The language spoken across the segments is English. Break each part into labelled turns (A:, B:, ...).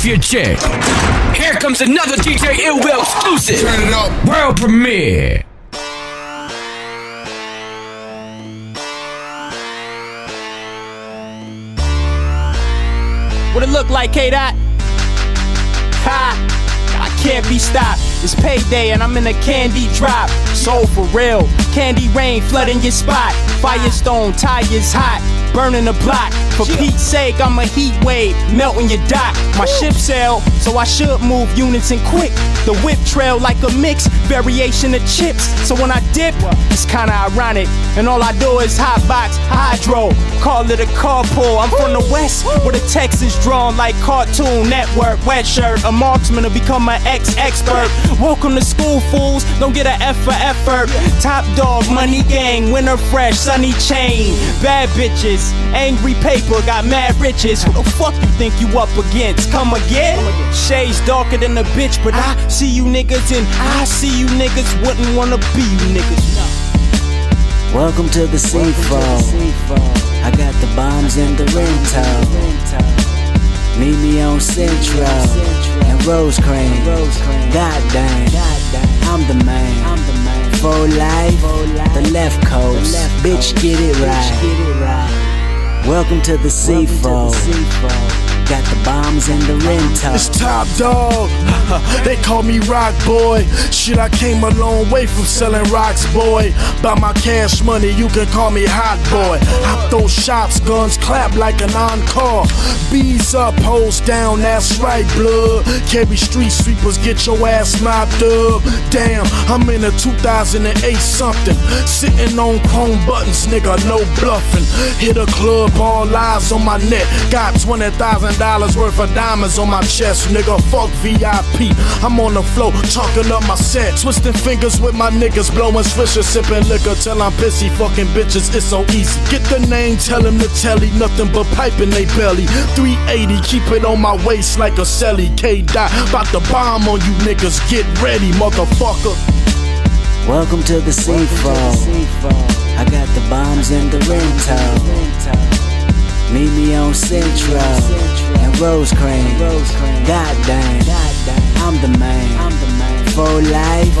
A: Mafia check. Here comes another DJ Ill Will exclusive.
B: Turn it up.
A: World premiere.
C: What it look like, K Dot? Ha! I can't be stopped. It's payday and I'm in a candy drop. So for real, candy rain flooding your spot. Firestone tires hot, burning the block. For Pete's sake, I'm a heat wave, melting your dock. My ship sail, so I should move units in quick. The whip trail like a mix, variation of chips. So when I dip, it's kinda ironic. And all I do is hot box, hydro. Call it a carpool. I'm from the west, where the text is drawn like Cartoon Network. Wet shirt, a marksman to become an ex expert. Welcome to school, fools. Don't get an F for effort. Top dog, money gang, winter fresh, sunny chain. Bad bitches, angry paper, got mad riches. Who the fuck you think you up against? Come again? Shades darker than a bitch, but I see you niggas and I see you niggas wouldn't wanna be you niggas.
D: Welcome to the C4. I got the bombs in the rental. Meet me on Central and Rosecrans. Goddamn, I'm the man. For life, the left coast. Bitch, get it right. Welcome to the C4. Got the bombs in the rental.
E: It's top dog. they call me Rock Boy. Shit, I came a long way from selling rocks, boy. By my cash money, you can call me Hot Boy. I throw shots, guns clap like an encore. Bees up, hoes down, that's right, blood. Carry street sweepers, get your ass mopped up. Damn, I'm in a 2008 something. Sitting on chrome buttons, nigga, no bluffing. Hit a club, all eyes on my neck. Got 20,000 dollars worth of diamonds on my chest, nigga. Fuck VIP. I'm on the floor, chalking up my set. Twisting fingers with my niggas, blowing swisher, sipping liquor till I'm pissy. Fucking bitches, it's so easy. Get the name, tell him to telly. Nothing but pipe in they belly. 380, keep it on my waist like a celly. K dot, bout to bomb on you niggas. Get ready, motherfucker.
D: Welcome to the C4. I got the bombs in the rental. Meet me on Central and Rosecrans. Goddamn, I'm the man. For life,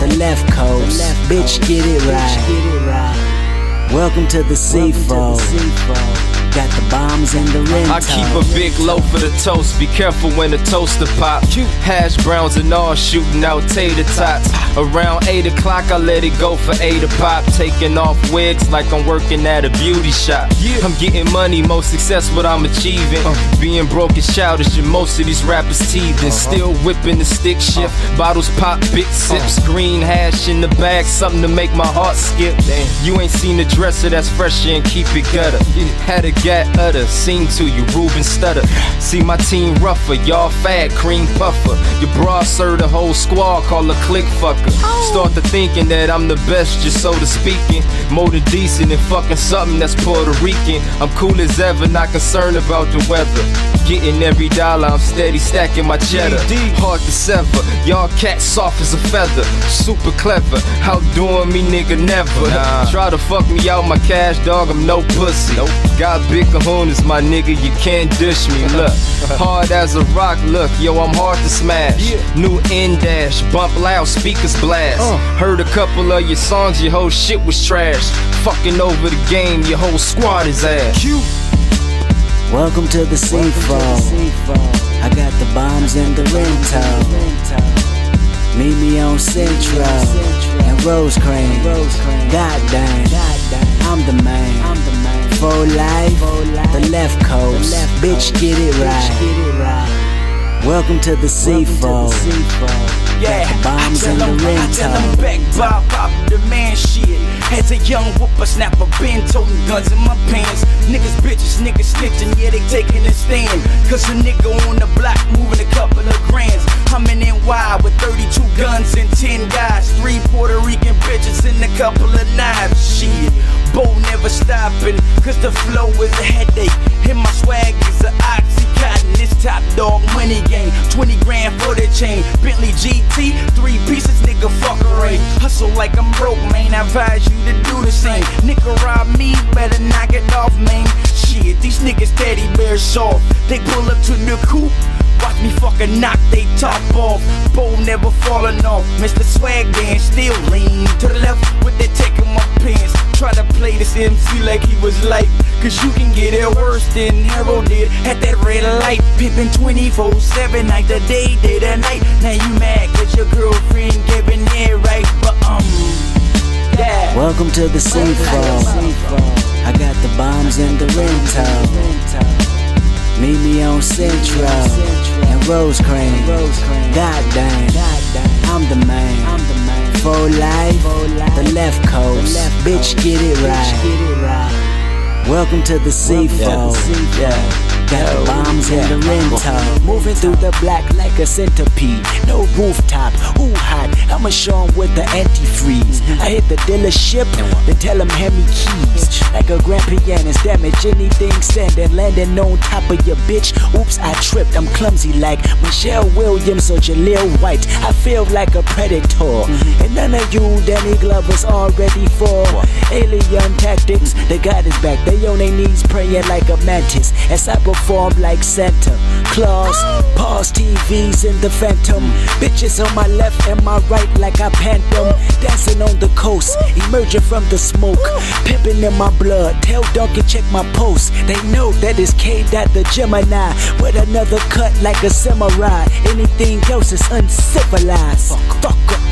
D: the left coast. Bitch, get it right. Welcome to the C4. Got the bombs in the.
F: I keep a big loaf for the toast. Be careful when the toaster pop. Hash browns and all shooting out tater tots. Around 8 o'clock, I let it go for 8 a pop. Taking off wigs like I'm working at a beauty shop. I'm getting money, most success what I'm achieving. Uh-huh. Being broke is childish, and most of these rappers teething. Uh-huh. Still whipping the stick shift. Uh-huh. Bottles pop, big sips. Green hash in the bag, something to make my heart skip. You ain't seen the dresser that's fresher and keep it gutter. Had a gat utter, sing to you, Ruben Studdard. See my team rougher, y'all fat, cream puffer. Your bra serve the whole squad, call a click fucker. Oh. Start to thinking that I'm the best, just so to speaking. More than decent and fucking something that's Puerto Rican. I'm cool as ever, not concerned about the weather. Getting every dollar, I'm steady stacking my cheddar. Hard to sever, y'all cats soft as a feather. Super clever, outdoing me, nigga, never. Try to fuck me out, my cash dog, I'm no pussy. Got big kahunas, my nigga, you can't dish me. Look, hard as a rock, look, yo, I'm hard to smash. New in dash, bump loud, speakers blast. Heard a couple of your songs, your whole shit was trash. Fucking over the game, your whole squad is ass.
D: Welcome to the C4. I got the bombs in the rental. Meet me on Central and Rosecrans. Goddamn, I'm the man. For life, the left coast. Bitch, get it right. Welcome to the C4.
C: Yeah,
D: bombs
C: I
D: in
C: tell
D: the
C: 'em- I tell 'em
D: rental.
C: back, Bob, pop the man shit. As a young whooper, snapper, been toting guns in my pants. Niggas, bitches, niggas snitching, yeah, they taking a stand. Cause a nigga on the block moving a couple of grands. I'm in NY with 32 guns and 10 guys. Three Puerto Rican bitches and a couple Hustle like I'm broke, man. I advise you to do the same. Nigga rob me, better knock it off, man. Shit, these niggas teddy bears soft. They pull up to the coop.
B: Watch me fucking knock they top off. Bowl never falling off. Mr. Swag still lean to the left with that taking my pants. Try to play this MC like he was light. Cause you can get it worse than Harold did at that red light. Pimpin' 24 7, night to day, day to night. Now you mad cause your girlfriend giving it right. But um, yeah.
G: Welcome to the C4. I got the bombs in the rental. Meet me on Central and Rosecrans. Goddamn, I'm the man. For life, the left coast. Bitch, get it right. Welcome to the C4. Yeah. The bombs in the rental. Moving through the black like a centipede. No rooftop. Ooh, hot. I'ma show with the antifreeze. I hit the dealership, then tell 'em hand me keys. Like a grand pianist, damage anything standing, landing on top of your bitch. Oops, I tripped. I'm clumsy like Michelle Williams or Jaleel White. I feel like a predator. And none of you Danny Glovers already for alien tactics. They got his back. They on their knees praying like a mantis. As I perform like Santa Claus. Pause TVs in the phantom. Bitches on my left and my right like pant them. Dancing on the coast, emerging from the smoke. Pimping in my blood. Tell Duncan check my post. They know that it's K. Dot the Gemini. With another cut like a samurai. Anything else is uncivilized. Fuck up.